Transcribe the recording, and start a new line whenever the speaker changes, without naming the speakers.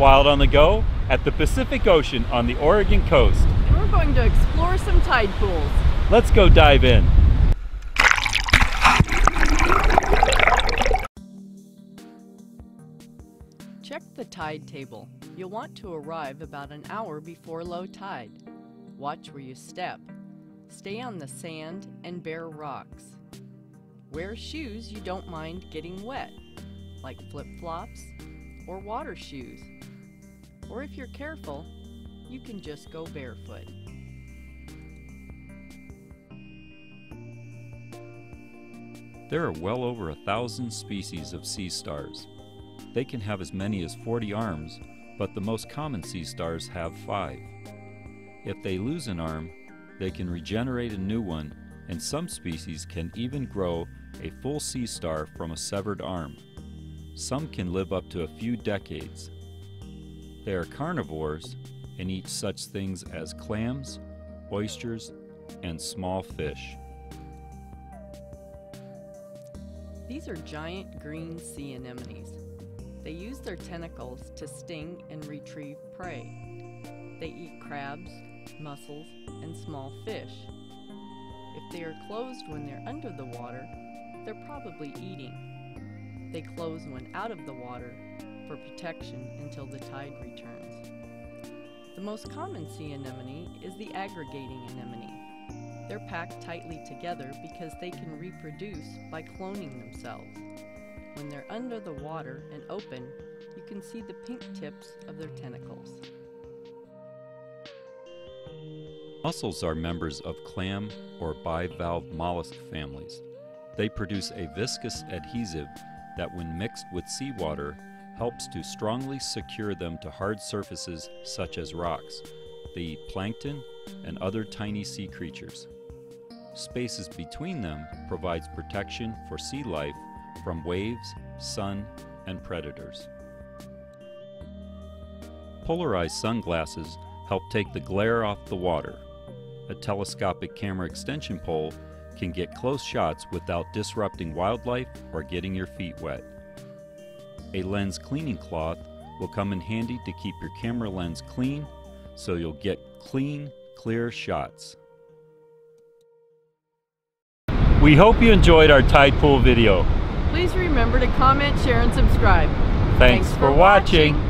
Wild on the Go at the Pacific Ocean on the Oregon coast.
And we're going to explore some tide pools.
Let's go dive in.
Check the tide table. You'll want to arrive about an hour before low tide. Watch where you step. Stay on the sand and bare rocks. Wear shoes you don't mind getting wet, like flip-flops or water shoes. Or if you're careful, you can just go barefoot.
There are well over a thousand species of sea stars. They can have as many as 40 arms, but the most common sea stars have five. If they lose an arm, they can regenerate a new one, and some species can even grow a full sea star from a severed arm. Some can live up to a few decades. They are carnivores and eat such things as clams, oysters, and small fish.
These are giant green sea anemones. They use their tentacles to sting and retrieve prey. They eat crabs, mussels, and small fish. If they are closed when they're under the water, they're probably eating. They close when out of the water for protection until the tide returns. The most common sea anemone is the aggregating anemone. They're packed tightly together because they can reproduce by cloning themselves. When they're under the water and open, you can see the pink tips of their tentacles.
Mussels are members of clam or bivalve mollusk families. They produce a viscous adhesive that, when mixed with seawater, helps to strongly secure them to hard surfaces such as rocks. They eat plankton and other tiny sea creatures. Spaces between them provides protection for sea life from waves, sun, and predators. Polarized sunglasses help take the glare off the water. A telescopic camera extension pole can get close shots without disrupting wildlife or getting your feet wet. A lens cleaning cloth will come in handy to keep your camera lens clean so you'll get clean, clear shots.
We hope you enjoyed our tide pool video.
Please remember to comment, share, and subscribe.
Thanks, for watching.